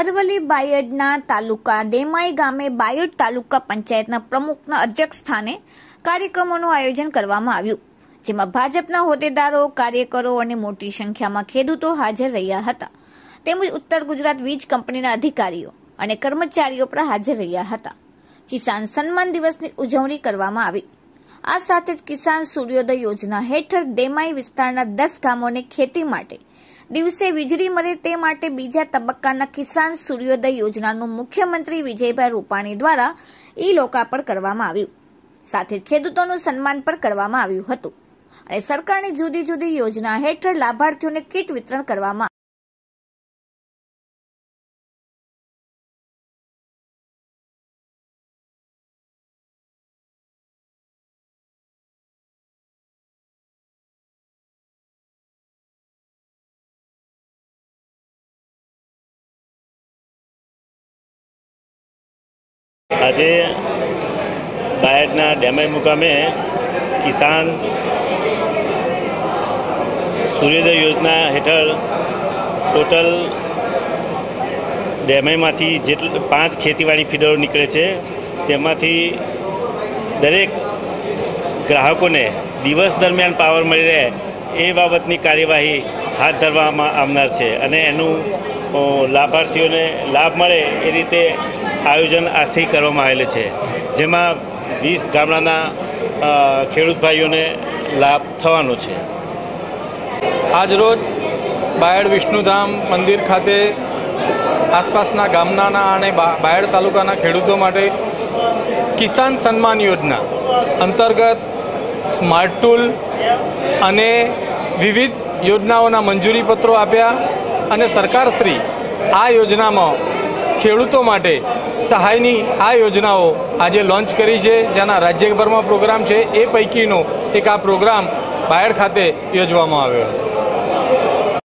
અરવલ્લી બાયડના તાલુકા ડેમાઈ ગામે બાયડ તાલુકા પંચાયતના પ્રમુખના અધ્યક્ષ સ્થાને કાર્યક્રમોનું આયોજન કરવામાં આવ્યું, જેમાં ભાજપના હોદ્દેદારો, કાર્યકરો અને મોટી સંખ્યામાં ખેડૂતો હાજર રહ્યા હતા. તેમજ ઉત્તર ગુજરાત વીજ કંપનીના અધિકારીઓ અને કર્મચારીઓ પણ હાજર રહ્યા હતા. કિસાન સન્માન દિવસની ઉજવણી કરવામાં આવી. આ સાથે જ કિસાન સૂર્યોદય યોજના હેઠળ દેમાઈ વિસ્તારના દસ ગામોને ખેતી માટે દિવસે વીજળી મળે તે માટે બીજા તબક્કાના કિસાન સૂર્યોદય યોજનાનું મુખ્યમંત્રી વિજયભાઈ રૂપાણી દ્વારા ઈ લોકાર્પણ કરવામાં આવ્યું. સાથે ખેડૂતોનું સન્માન પણ કરવામાં આવ્યું હતું. અને સરકારની જુદી જુદી યોજના હેઠળ લાભાર્થીઓને કીટ વિતરણ કરવામાં આજે બાયડના ડેમાઈ મુકામે કિસાન સૂર્યોદય યોજના હેઠળ ટોટલ ડેમાઈમાંથી જેટલ પાંચ ખેતીવાડી ફીડરો નીકળે છે, તેમાંથી દરેક ગ્રાહકોને દિવસ દરમિયાન પાવર મળી રહે એ બાબતની કાર્યવાહી હાથ ધરવામાં આવનાર છે અને એનું લાભાર્થીઓને લાભ મળે એ રીતે આયોજન આજથી કરવામાં આવેલું છે. જેમાં વીસ ગામડાના ખેડૂત ભાઈઓને લાભ થવાનો છે. આજરોજ બાયડ વિષ્ણુધામ મંદિર ખાતે આસપાસના ગામનાના અને બાયડ તાલુકાના ખેડૂતો માટે કિસાન સન્માન યોજના અંતર્ગત સ્માર્ટ ટૂલ અને વિવિધ યોજનાઓના મંજૂરી પત્રો આપ્યા. અને સરકારશ્રી આ યોજનામાં ખેડૂતો માટે સહાયની આ યોજનાઓ આજે લોન્ચ કરી છે, જેના રાજ્યભરમાં પ્રોગ્રામ છે, એ પૈકીનો એક આ પ્રોગ્રામ બાયડ ખાતે યોજવામાં આવ્યો હતો.